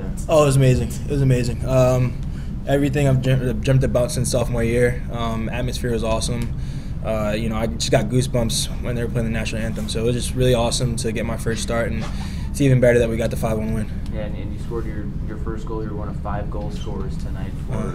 there? Oh, it was amazing. It was amazing. Um, everything I've dreamt, dreamt about since sophomore year. Um, atmosphere was awesome. Uh, you know, I just got goosebumps when they were playing the national anthem. So it was just really awesome to get my first start, and it's even better that we got the 5-1 win. Yeah, and, and you scored your, your first goal. You're one of five goal scorers tonight for, Uh,